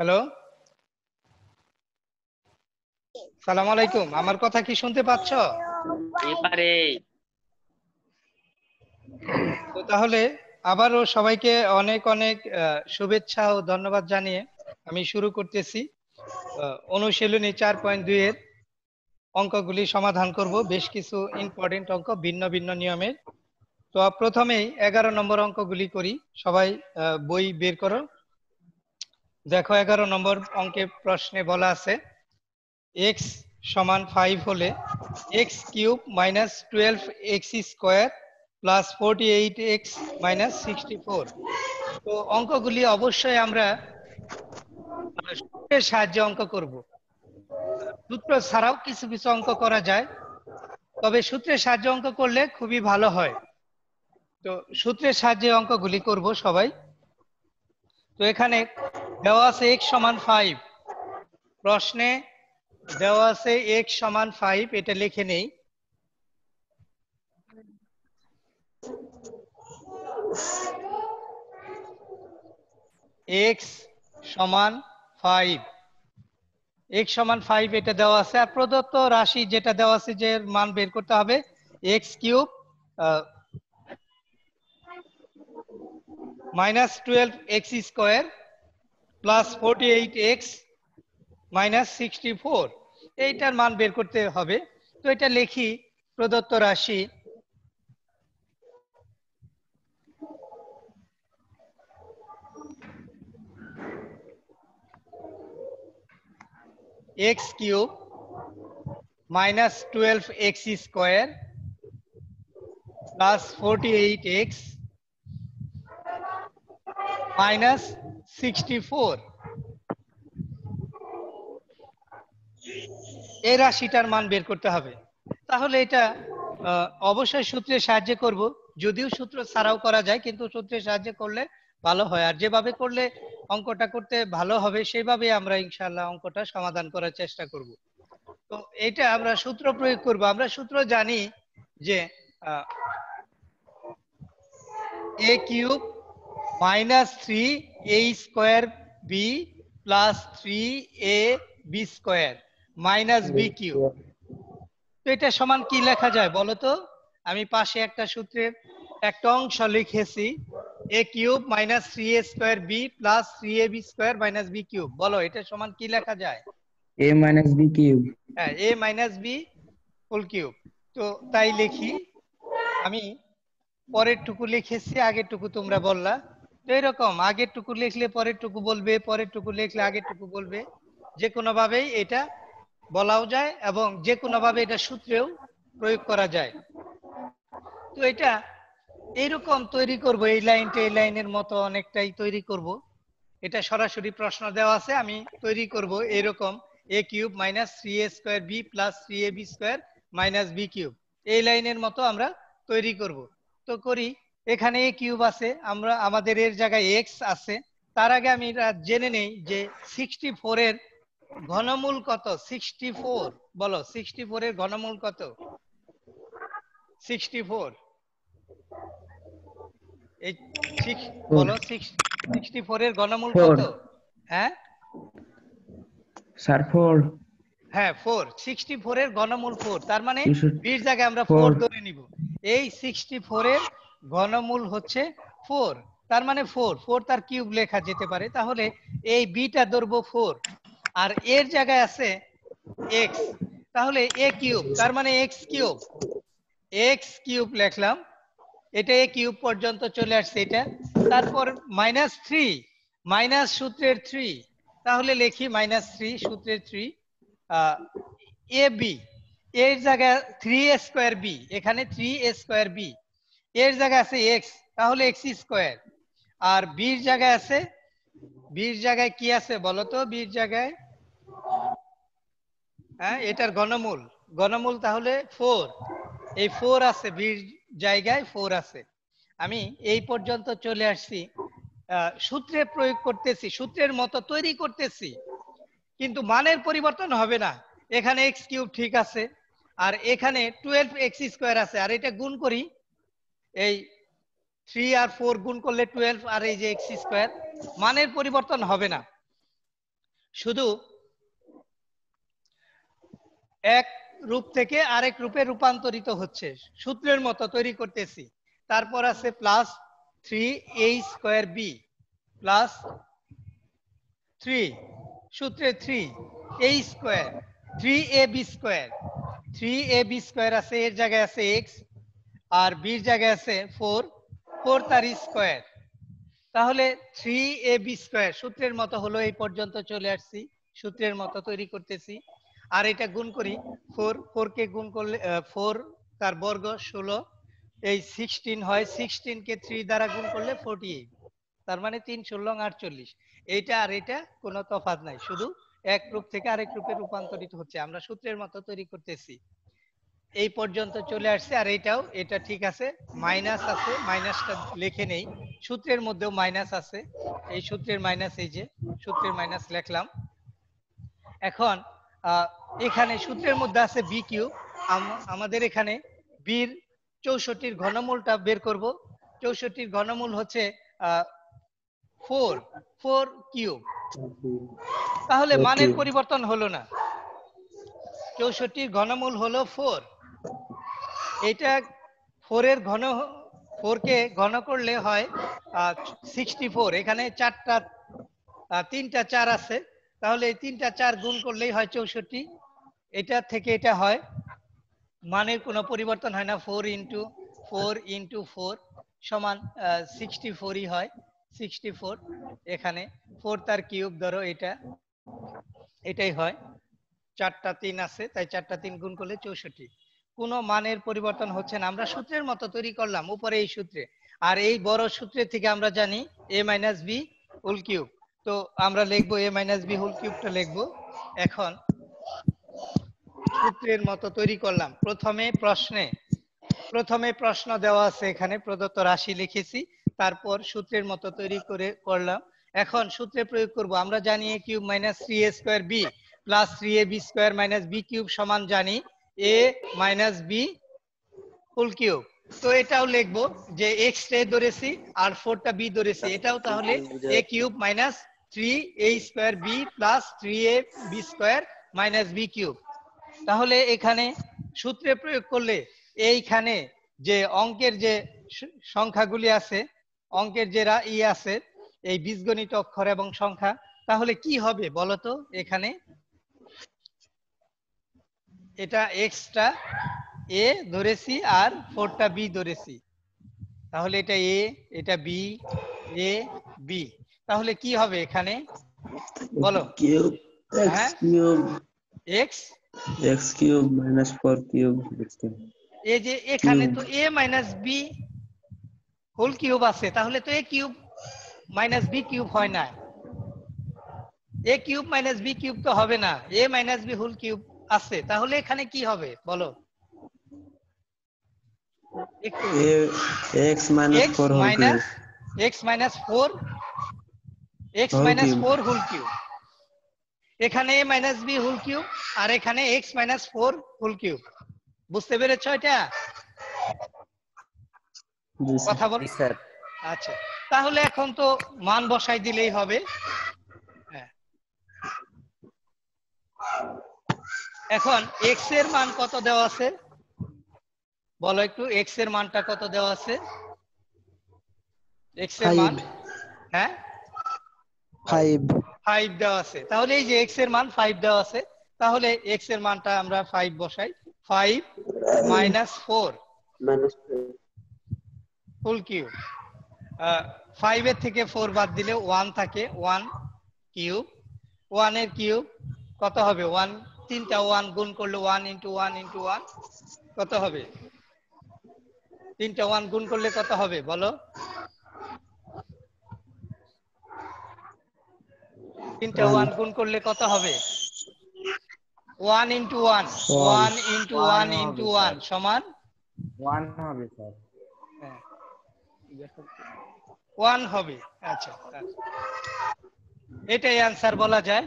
Hello? সালাম আলাইকুম আমার কথা কি শুনতে পাচ্ছ? এবারে। তো তাহলে আবারও সবাইকে অনেক অনেক শুভেচ্ছা ও ধন্যবাদ জানিয়ে আমি শুরু করতেছি। অনুশীলনী চার পয়েন্ট দুই এর অঙ্কগুলি সমাধান করব। বেশ কিছু ইম্পর্টেন্ট অঙ্ক ভিন্ন ভিন্ন নিয়মের। তো প্রথমেই এগারো নম্বর অঙ্কগুলি করি। সবাই বই বের করো। দেখো এগারো নম্বর অঙ্কে প্রশ্নে বলা আছে এক্স সমান ফাইভ হলে x cube minus twelve x square plus forty eight x minus sixty four তো অঙ্কগুলি অবশ্যই আমরা আহ, সূত্রের সাহায্যে অঙ্ক করব। সূত্র ছাড়াও কিছু কিছু অঙ্ক করা যায় তবে সূত্রের সাহায্যে অঙ্ক করলে খুবই ভালো হয়। তো সূত্রের সাহায্যে অঙ্কগুলি করব সবাই। তো এখানে দেওয়া আছে এক্স সমান ফাইভ প্রশ্নে দেওয়া আছে এক্স সমান ফাইভ এটা লিখে নেই। এক্স সমান ফাইভ এক্স সমান ফাইভ এটা দেওয়া আছে। আর প্রদত্ত রাশি যেটা দেওয়া আছে যে মান বের করতে হবে x cube minus twelve x square plus forty eight x minus sixty four এইটার মান বের করতে হবে। তো এটা লিখি প্রদত্ত রাশি। X cube minus twelve x square plus forty eight x minus sixty four এই রাশিটার মান বের করতে হবে। তাহলে এটা অবশ্যই সূত্রের সাহায্যে করব। যদিও সূত্র ছাড়াও করা যায়, কিন্তু সূত্রের সাহায্যে করলে ভালো হয়। আর যেভাবে করলে অঙ্কটা করতে ভালো হবে, সেভাবে আমরা ইনশাআল্লাহ অঙ্কটা সমাধান করার চেষ্টা করব। তো এটা আমরা সূত্র প্রয়োগ করব। আমরা সূত্র জানি যে a cube minus three a square b plus three a b square minus b cube তো এটা সমান কি লেখা যায় বলো তো? আমি পাশে একটা সূত্রের একটা অংশ লিখেছি a cube minus three a square b plus three a b square minus b cube বলো এটা সমান কি লেখা যায়? a minus b cube হ্যাঁ a minus b whole cube তো তাই লিখি। আমি পরের টুকু লিখেছি আগের টুকু তোমরা বললা। এরকম আগের টুকু লিখলে পরের টুকু বলবে পরের টুকু লিখলে আগের টুকু বলবে। যে কোনো ভাবেই এটা বলাও যায় এবং যে কোনো ভাবে এটা সূত্রেও প্রয়োগ করা যায়। তো এটা এইরকম তৈরি করব, এই লাইনটা এই লাইনের মতো অনেকটাই তৈরি করব। এটা সরাসরি প্রশ্ন দেওয়া আছে, আমি তৈরি করব এরকম a cube minus three a square b plus three a b square minus b cube. এই লাইনের মতো আমরা তৈরি করব। তো করি এখানে এ কিউব আছে আমরা আমাদের এর জায়গায় এক্স আছে। তার আগে আমি এটা জেনে নেই যে সিক্সটি ফোর এর ঘনমূল কত? সিক্সটি ফোর বলো সিক্সটি ফোর এর ঘনমূল কত? সিক্সটি ফোর এই six- বলো সিক্সটি ফোর এর ঘনমূল কত? হ্যাঁ? sir 4 হ্যাঁ ফোর সিক্সটি ফোর এর ঘনমূল ফোর তার মানে বির জায়গায় আমরা ফোর ধরে নিব। এই সিক্সটি ফোর এর ঘনমূল হচ্ছে ফোর তার মানে ফোর ফোর তার কিউব লেখা যেতে পারে। তাহলে এই বিটা ধরবো ফোর আর এর জায়গায় আছে এক্স তাহলে এ কিউব তার মানে এক্স কিউব এক্স কিউব লিখলাম। এটা এ কিউব পর্যন্ত চলে আসছে এটা। তারপর মাইনাস থ্রি মাইনাস সূত্রের থ্রি তাহলে লিখি মাইনাস থ্রি সূত্রের থ্রি এ বি এর জায়গায় থ্রি এ স্কোয়ার বি এখানে থ্রি এ স্কোয়ার বি এর জায়গায় আছে এক্স তাহলে এক্স স্কোয়ার আর বির জায়গায় আছে বির জায়গায় কি আছে বলো তো? বির জায়গায়? হ্যাঁ এটার ঘনমূল। ঘনমূল তাহলে ফোর এই ফোর আছে বির জায়গায় ফোর আছে। আমি এই পর্যন্ত চলে আসছি। সূত্রে প্রয়োগ করতেছি, সূত্রের মতো তৈরি করতেছি। কিন্তু মানের পরিবর্তন হবে না। এখানে এক্স কিউব ঠিক আছে। আর এখানে টুয়েলভ এক্স স্কোয়ার আছে। আর এটা গুণ করি এই থ্রি আর ফোর গুণ করলে টুয়েলভ আর এই যে এক্স স্কোয়ার মানের পরিবর্তন হবে না। শুধু এক রূপ থেকে আরেক রূপে রূপান্তরিত হচ্ছে, সূত্রের মতো তৈরি করতেছি। তারপর আছে plus three a square b plus three সূত্রে three a square three a b square three a b square আছে, এর জায়গায় আছে এক্স আর বির জায়গায় আছে ফোর ফোর তার স্কোয়ার তাহলে থ্রি এ বি স্কোয়ার সূত্রের মতো হলো এই পর্যন্ত চলে আসছি, সূত্রের মতো তৈরি করতেছি। আর এটা গুণ করি ফোর ফোর কে গুণ করলে ফোর তার বর্গ ষোলো, এই সিক্সটিন হয় সিক্সটিন কে থ্রি দ্বারা গুণ করলে ফোরটি তার মানে তিন ষোলো, আটচল্লিশ। এইটা আর এটা কোনো তফাৎ নাই, শুধু এক রূপ থেকে আরেক রূপে রূপান্তরিত হচ্ছে, আমরা সূত্রের মতো তৈরি করতেছি। এই পর্যন্ত চলে আসছে আর এটাও এটা ঠিক আছে। মাইনাস আছে মাইনাসটা লিখে নেই। সূত্রের মধ্যেও মাইনাস আছে। এই সূত্রের মাইনাস এই যে সূত্রের মাইনাস লিখলাম। এখন আহ, এখানে সূত্রের মধ্যে আছে বি কিউ আমাদের এখানে বির চৌষট্টির ঘনমূলটা বের করব। চৌষট্টির ঘনমূল হচ্ছে ফোর ফোর কিউ তাহলে মানের পরিবর্তন হলো না। চৌষট্টির ঘনমূল হলো ফোর এটা ফোরের ঘন ফোর কে ঘন করলে হয় সিক্সটি ফোর এখানে চারটা তিনটা চার আছে। তাহলে এই তিনটা চার গুণ করলেই হয় চৌষট্টি। এটা থেকে এটা হয়, মানের কোনো পরিবর্তন হয় না। Four into four into four সমান সিক্সটি ফোরই হয় সিক্সটি ফোর এখানে ফোর তার কিউব ধরো এটা, এটাই হয়। চারটা তিন আছে, তাই চারটা তিন গুণ করলে চৌষট্টি। কোনো মানের পরিবর্তন হচ্ছে না। আমরা সূত্রের মতো তৈরি করলাম উপরে এই সূত্রে। আর এই বড় সূত্রের থেকে আমরা জানি a minus b whole cube তো আমরা লিখব এ মাইনাস বি হোল কিউবটা লিখব। এখন সূত্রের মতো তৈরি করলাম। প্রথমে প্রশ্নে, প্রথমে প্রশ্ন দেওয়া আছে এখানে, প্রদত্ত রাশি লিখেছি। তারপর সূত্রের মতো তৈরি করে করলাম। এখন সূত্রে প্রয়োগ করব। আমরা জানি a cube minus three a square b plus three a b square minus b cube সমান জানি a minus b full cube তো এটাও লিখব যে এক্স রে ধরেছি আর ফোরটা বি ধরেছি। এটাও তাহলে তাহলে এখানে সূত্রে প্রয়োগ করলে এইখানে যে অঙ্কের যে সংখ্যাগুলি আছে, অঙ্কের যে ই আছে, এই বীজগণিত অক্ষর এবং সংখ্যা, তাহলে কি হবে বলতো এখানে? এটা এক্সটা এ ধরেছি আর ফোরটা বি ধরেছি। তাহলে এটা এ এটা বি এ বি তাহলে কি হবে এখানে? বলো। হ্যাঁ? X x cube minus four cube এই যে এখানে তো a minus b whole cube আছে তাহলে তো a cube minus b cube হয় না। A cube minus b cube তো হবে না। A minus b whole cube আছে তাহলে এখানে কি হবে? বলো। একটু এ x x four whole minus x minus four x minus four whole cube এখানে a minus b whole cube আর এখানে x minus four whole cube বুঝতে পেরেছ এটা? কথা বল। স্যার। আচ্ছা তাহলে এখন তো মান বসাই দিলেই হবে। হ্যাঁ। এখন এক্সের মান কত দেওয়া আছে? বলো একটু এক্সের মানটা কত দেওয়া আছে? এক্সের মান? হ্যাঁ? ফাইভ ফাইভ দেওয়া আছে। তাহলে এই যে এক্সের মান ফাইভ দেওয়া আছে তাহলে এক্সের মানটা আমরা ফাইভ বসাই। Five minus four minus full cube five এর থেকে ফোর বাদ দিলে ওয়ান থাকে ওয়ান কিউব ওয়ানের কিউব কত হবে? ওয়ান তিনটা ওয়ান গুণ করলে one into one into one কত হবে? তিনটা ওয়ান গুণ করলে কত হবে বলো? তিনটা ওয়ান গুণ করলে কত হবে? One into one one into one into one সমান? ওয়ান হবে স্যার ওয়ান হবে। আচ্ছা আচ্ছা। এটাই অ্যান্সার বলা যায়।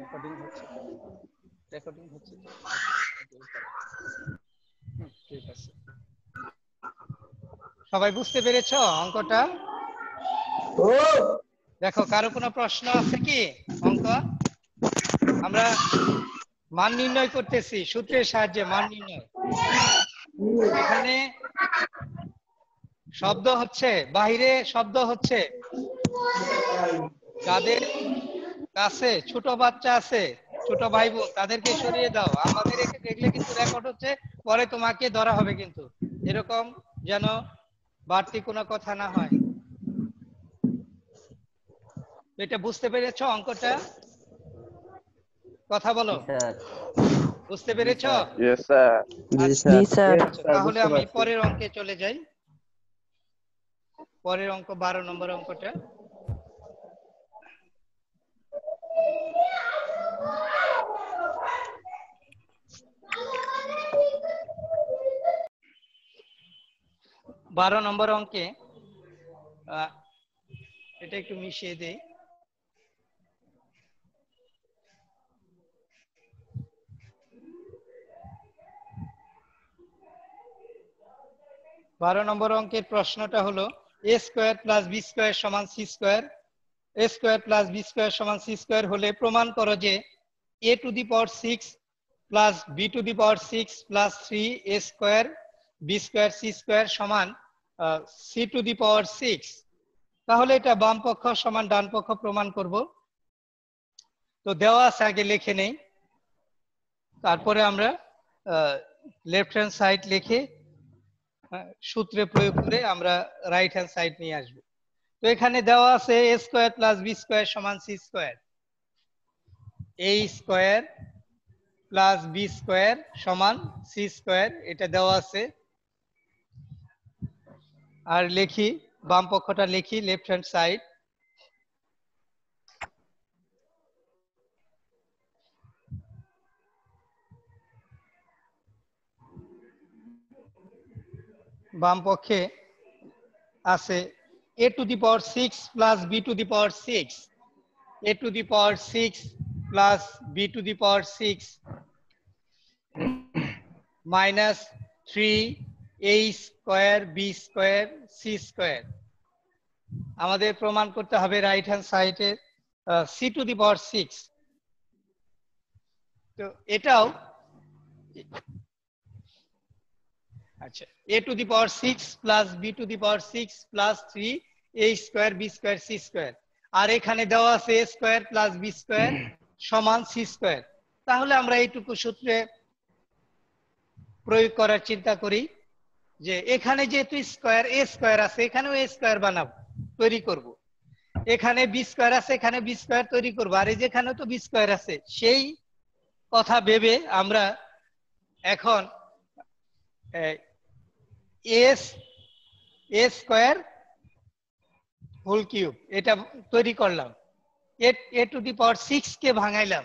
রেকর্ডিং হচ্ছে রেকর্ডিং হচ্ছে ঠিক আছে। সবাই বুঝতে পেরেছ অঙ্কটা? দেখো, কারও কোনো প্রশ্ন আছে কি, অঙ্ক? আমরা মান নির্ণয় করতেছি, সূত্রের সাহায্যে মান নির্ণয়। এখানে শব্দ হচ্ছে, বাহিরে শব্দ হচ্ছে। যাদের কাছে ছোট বাচ্চা আছে ছোট ভাই বোন তাদেরকে সরিয়ে দাও। আমাদের এখানে দেখলে কিন্তু রেকর্ড হচ্ছে পরে তোমাকে ধরা হবে কিন্তু। এরকম যেন বাড়তি কোনো কথা না হয়। এটা বুঝতে পেরেছ অঙ্কটা? কথা বলো। বুঝতে পেরেছ? আচ্ছা, তাহলে আমি পরের অঙ্কে চলে যাই। পরের অঙ্ক বারো নম্বর অঙ্কটা। বারো নম্বর অঙ্কে এটা একটু মিশিয়ে দেই। বারো নম্বর অঙ্কের প্রশ্নটা হলো, a square plus b square সমান c square. A square plus b square সমান সি স্কোয়ার হলে প্রমাণ করো যে, a to the power six plus b to the power six plus three a square, b square c square সমান c to the power six তাহলে এটা বাম পক্ষ সমান ডান পক্ষ প্রমাণ করব। তো দেওয়া আছে, আগে লিখে নেই। তারপরে আমরা লেফট হ্যান্ড সাইড লিখে সূত্রে প্রয়োগ করে আমরা রাইট হ্যান্ড সাইড নিয়ে আসব। তো এখানে দেওয়া আছে a square plus b square সমান c square a square plus b square সমান সি স্কোয়ার এটা দেওয়া আছে। আর লিখি, বাম পক্ষটা লিখি লেফট হ্যান্ড সাইড বাম পক্ষে আছে a to the power six plus b to the power six a to the power six plus b to the power six minus three a square b square c square আমাদের প্রমাণ করতে হবে right hand সাইডে c to the power six তো এটাও আচ্ছা a to the power six plus b to the power six plus three a square b square c square আর এখানে দেওয়া আছে a square plus b square সমান C square তাহলে আমরা এইটুকু সূত্রে প্রয়োগ করার চিন্তা করি। যে এখানে যেহেতু স্কোয়ার, এ স্কোয়ার আছে, এখানেও এ স্কোয়ার বানাবো, তৈরি করব। এখানে বি স্কোয়ার আছে, এখানে বি স্কোয়ার তৈরি করব, আর এই যেখানে তো বি স্কোয়ার আছে, সেই কথা ভেবে আমরা এখন, এ স্কোয়ার হোল কিউব, এটা তৈরি করলাম। A to the power six কে ভাঙাইলাম।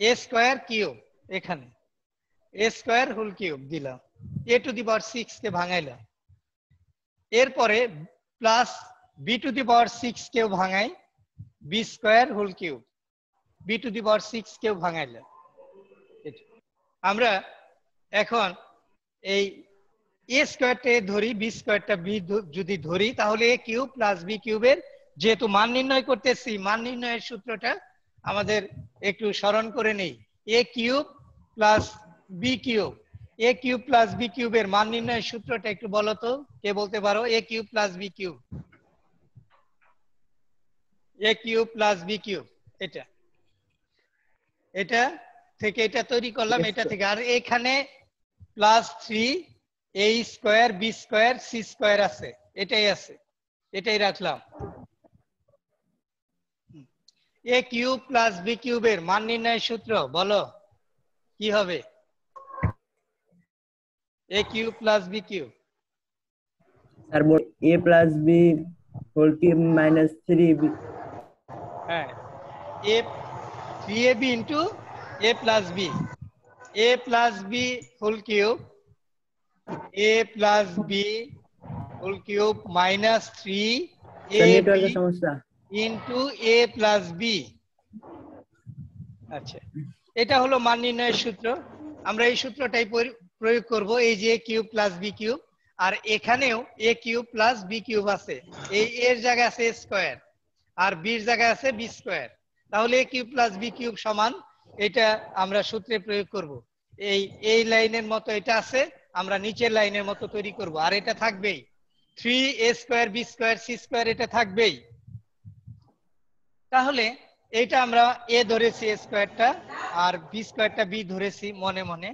এ স্কোয়ার কিউব, এখানে। এ স্কোয়ার হোল কিউব দিলাম। A to the power six কে ভাঙাইলাম। এরপরে plus b to the power six কেও ভাঙাই b square whole cube b to the power six কেও ভাঙাইলাম। আমরা এখন এই এ স্কোয়ারটা ধরি বি স্কোয়ারটা বি যদি ধরি, তাহলে এ কিউব প্লাস বি কিউবের যেহেতু মান নির্ণয় করতেছি, মান নির্ণয়ের সূত্রটা আমাদের একটু স্মরণ করে নেই। A cube plus b cube a cube plus b কিউবের মান নির্ণয়ের সূত্রটা একটু বলো তো। কে বলতে পারো? A cube plus b cube a cube plus b cube এটা। এটা থেকে এটা তৈরি করলাম এটা থেকে। আর এখানে plus three a square b square c square আছে। এটাই আছে। এটাই রাখলাম। এ কিউব প্লাস বি কিউবের মান নির্ণয় সূত্র বলো। কি হবে? A cube plus b cube sir a plus b whole cube minus three হ্যাঁ। Into plus plus whole cube a plus b whole cube minus three a নেটওয়ার্কের সমস্যা ইন্টু এ প্লাস বি আচ্ছা। এটা হলো মান নির্ণয়ের সূত্র। আমরা এই সূত্রটাই প্রয়োগ করব এই যে কিউব প্লাস বি কিউব, আর এখানেও a cube plus b cube আছে। এই এর জায়গায় আছে স্কোয়ার আর বির জায়গায় আছে বি স্কোয়ার তাহলে a cube plus b cube সমান, এটা আমরা সূত্রে প্রয়োগ করব। এই এই লাইনের মতো এটা আছে, আমরা নিচের লাইনের মতো তৈরি করব। আর এটা থাকবেই। Three a square b square c square এটা থাকবেই। তাহলে এইটা আমরা এ ধরেছি স্কোয়ারটা আর বি স্কোয়ারটা বি ধরেছি মনে মনে।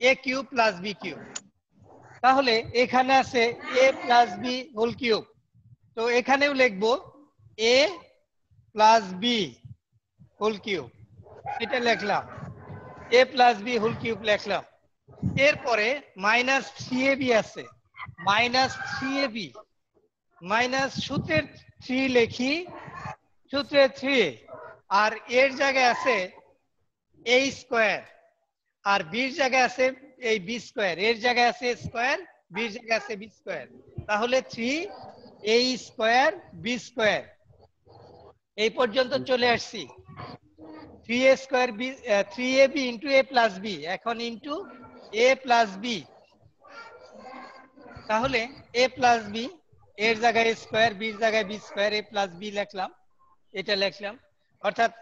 A cube plus b cube তাহলে এখানে আছে a plus b whole cube তো এখানেও লিখব a plus b whole cube এটা লিখলাম। A plus b whole cube লিখলাম। এরপরে মাইনাস থ্রি এ বি আছে। Minus three a b minus সূত্রের থ্রি লেখি। সূত্রে থ্রি আর এর জায়গায় আছে এ স্কোয়ার আর বির জায়গায় আছে এই বি স্কোয়ার এর জায়গায় আছে স্কোয়ার বির জায়গায় আছে বি স্কোয়ার তাহলে three A square B square এই পর্যন্ত চলে আসছি। Three A square B three A B into A plus B এখন ইন্টু এ প্লাস বি তাহলে এ প্লাস বি এর জায়গায় স্কোয়ার বির জায়গায় B square A plus B লিখলাম। এটা লিখলাম। অর্থাৎ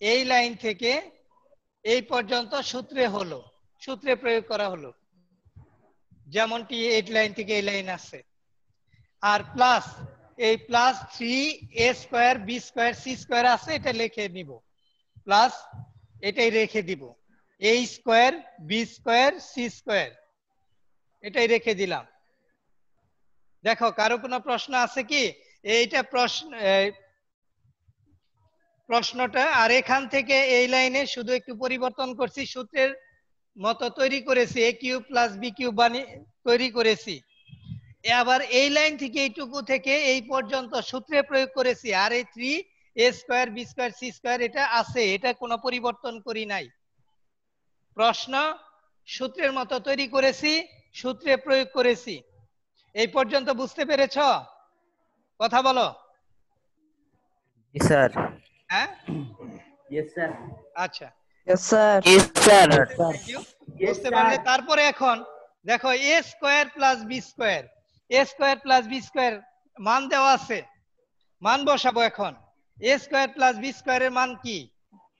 এই লাইন থেকে এই পর্যন্ত সূত্রে হলো, সূত্রে প্রয়োগ করা হলো। যেমনটি এইট লাইন থেকে এই লাইন আছে। আর প্লাস এই plus three A square B square C square আছে, এটা লিখে নিব। প্লাস এটাই রেখে দিব। A square B square C square এটাই রেখে দিলাম। দেখো, কারও কোনো প্রশ্ন আছে কি? এইটা প্রশ্ন প্রশ্নটা, আর এখান থেকে এই লাইনে শুধু একটু পরিবর্তন করছি, সূত্রের মতো তৈরি করেছি A Q plus B Q তৈরি করেছি। আবার এই লাইন থেকে এইটুকু থেকে এই পর্যন্ত সূত্রে প্রয়োগ করেছি, আর এই three A square B square C square এটা আছে, এটা কোনো পরিবর্তন করি নাই। প্রশ্ন, সূত্রের মতো তৈরি করেছি, সূত্রে প্রয়োগ করেছি। এই পর্যন্ত বুঝতে পেরেছ? কথা বলো। স্যার। হ্যাঁ? ইয়েস স্যার আচ্ছা। Yes, sir. Sir Thank you. বুঝতে পারলে? তারপরে এখন দেখো A square plus B square A square plus B square মান দেওয়া আছে। মান বসাবো এখন। এ স্কোয়ার প্লাস বি স্কোয়ারের মান কি?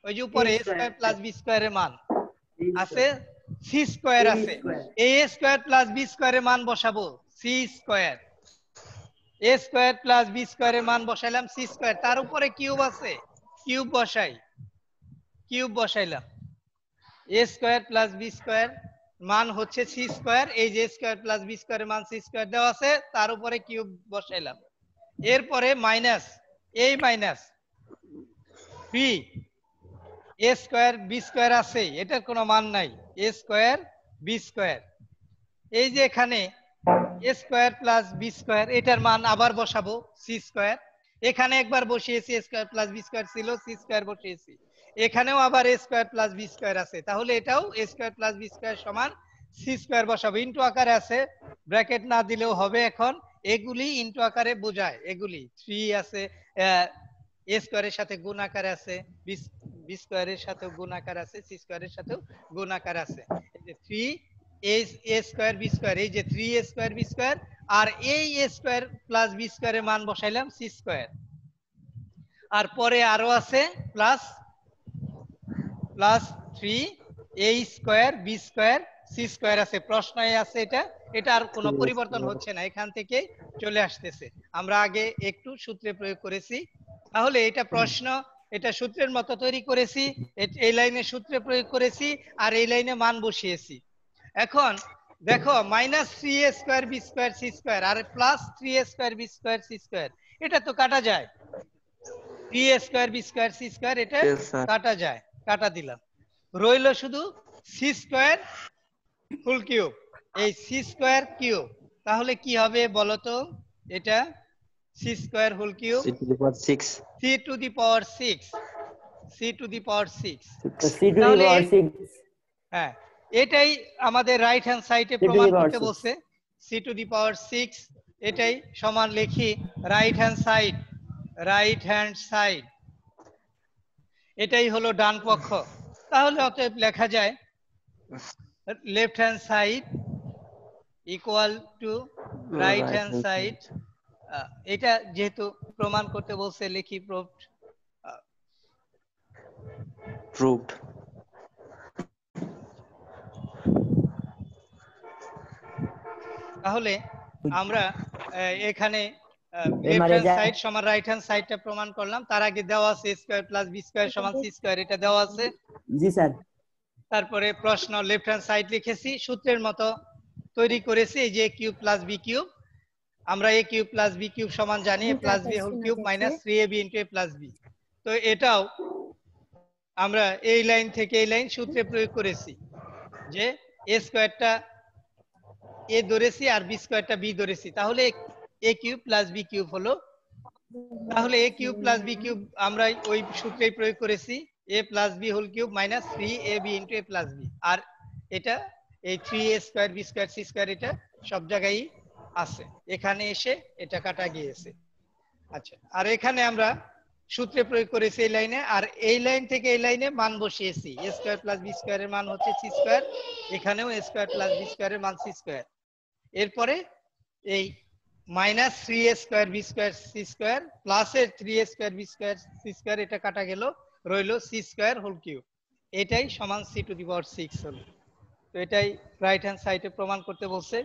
ওই যে উপরে এ স্কোয়ার প্লাস বি স্কোয়ারের মান। আছে? সি স্কোয়ার আছে। এ স্কোয়ার প্লাস বি স্কোয়ারের মান বসাবো। C square A square plus B স্কোয়ারের মান বসাইলাম সি স্কোয়ার তার উপরে কিউব আছে। কিউব বসাই, cube বসাইলাম। A square plus B square, মান হচ্ছে সি স্কোয়ার, এই যে স্কোয়ার প্লাস বি স্কোয়ারের মান সি স্কোয়ার দেওয়া আছে, তার উপরে কিউব বসাইলাম। এরপরে মাইনাস, এই minus B, A square B square আছে, এটার কোনো মান নাই, এ স্কোয়ার বি স্কোয়ার। এই যে এখানে A square plus B square, এটার মান আবার বসাবো, সি স্কোয়ার। এখানে একবার বসিয়েছি স্কোয়ার প্লাস বি স্কোয়ার ছিল সি স্কোয়ার বসিয়েছি। এখানেও আবার স্কোয়ার প্লাস বি স্কোয়ার আছে। তাহলে এটাও স্কোয়ার প্লাস বি স্কোয়ার সমান সি স্কোয়ার বসাবো। ইন্টু আকারে আছে ব্র্যাকেট না দিলেও হবে এখন। এগুলি ইন্টু আকারে বোঝায়। এগুলি থ্রি আছে এ স্কোয়ারের সাথে গুণ আকারে আছে বি স্কোয়ারের সাথেও গুণ আকার আছে সি স্কোয়ারের সাথেও গুণ আকার আছে। Three A square B square এই যে three A square B square আর এই এ স্কোয়ার প্লাস বি স্কোয়ারের মান বসাইলাম সি স্কোয়ার আর পরে আরও আছে plus plus three A square B square C square আছে। প্রশ্নই আছে এটা। এটা আর কোনো পরিবর্তন হচ্ছে না। এখান থেকে চলে আসতেছে। আমরা আগে একটু সূত্রে প্রয়োগ করেছি। তাহলে এটা প্রশ্ন এটা সূত্রের মতো তৈরি করেছি। এই লাইনে সূত্রে প্রয়োগ করেছি আর এই লাইনে মান বসিয়েছি। এখন দেখো minus three A square B square C square R plus three A square B square C square এটা তো কাটা যায়। Three A square B square C square এটা কাটা যায় কাটা দিলাম। রইল শুধু সি স্কোয়ার ফুল কিউব এই সি স্কোয়ার কিউব তাহলে কি হবে বলো তো? এটা C square whole cube C to the power six. C to the power six C to the power six C to the power six হ্যাঁ এটাই আমাদের রাইট হ্যান্ড সাইডে প্রমাণ করতে বলছে। C to the power six এটাই সমান লিখি right hand side right hand side এটাই হলো ডান পক্ষ। তাহলে অতএব লেখা যায় left hand side equal to right hand side এটা যেহেতু প্রমাণ করতে বলছে লিখি প্রুফড proved তাহলে আমরা এখানে সাইড সমান রাইট হ্যান্ড সাইডটা প্রমাণ করলাম। তার আগে দেওয়া আছে স্কয়ার প্লাস বি স্কয়ার সমান সি স্কয়ার এটা দেওয়া আছে। জি স্যার। তারপরে প্রশ্ন লেফট হ্যান্ড সাইড লিখেছি সূত্রের মতো তৈরি করেছি এই যে A cube plus B cube আমরা A cube plus B cube সমান জানি A plus B whole cube minus three A B into A plus B তো এটাও আমরা এই লাইন থেকে এই লাইন সূত্রে প্রয়োগ করেছি যে এ স্কোয়ারটা এ ধরেছি আর বি স্কোয়ারটা বি ধরেছি। তাহলে A cube plus B cube হলো। তাহলে A cube plus B cube আমরা ওই সূত্রেই প্রয়োগ করেছি। A plus B whole cube minus three A B into A plus B. আর এটা এই three A square, B square, C square এটা সব জায়গায় আছে। এখানে এসে এটা কাটা গিয়েছে। আচ্ছা আর এখানে আমরা সূত্রে প্রয়োগ করেছি এই লাইনে। আর এই লাইন থেকে এই লাইনে মান বসিয়েছি। এ স্কোয়ার প্লাস বি স্কোয়ারের মান হচ্ছে সি স্কোয়ার। এখানেও এ স্কোয়ার প্লাস বি স্কোয়ারের মান সি স্কোয়ার। এরপরে এই minus three A square B square C square plus এর three A square B square C square এটা কাটা গেল, রইল সি স্কোয়ার হোল কিউ এটাই সমান C to the power six হল। তো এটাই রাইট হ্যান্ড সাইডে প্রমাণ করতে বলছে।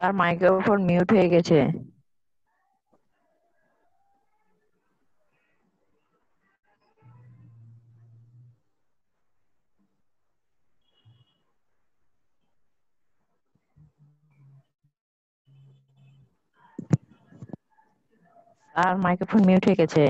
স্যার মাইক্রোফোন মিউট হয়ে গেছে। আর মাইক্রোফোন মিউট হয়ে গেছে।